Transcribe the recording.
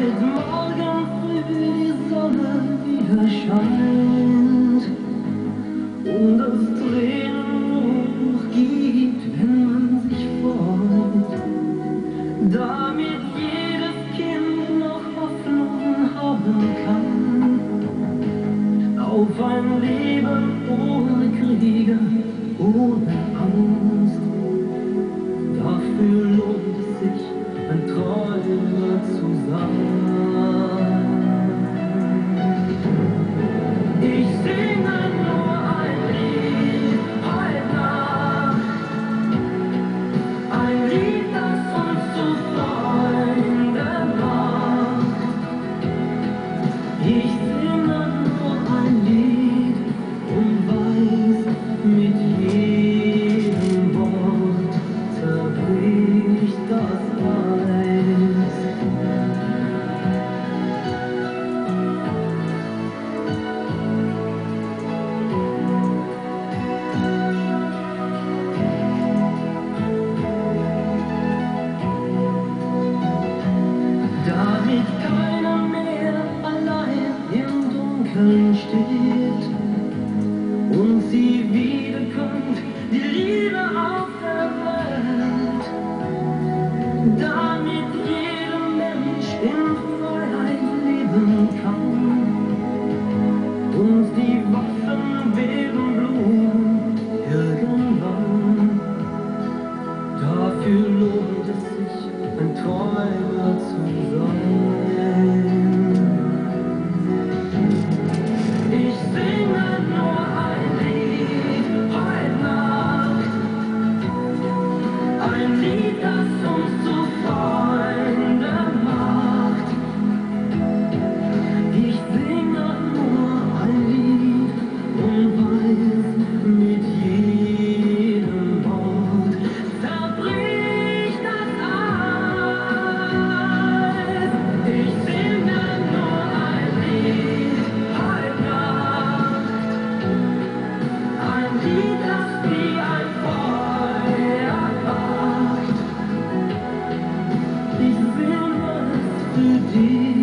Seit morgen früh die Sonne wieder scheint und das Tränen hoch gibt, wenn man sich freut, damit jedes Kind noch Hoffnung haben kann auf ein Leben ohne Kriege. love. Himmel steht. Und sie wiederkommt, die Liebe auf der Welt, damit jeder Mensch im find me. Jesus.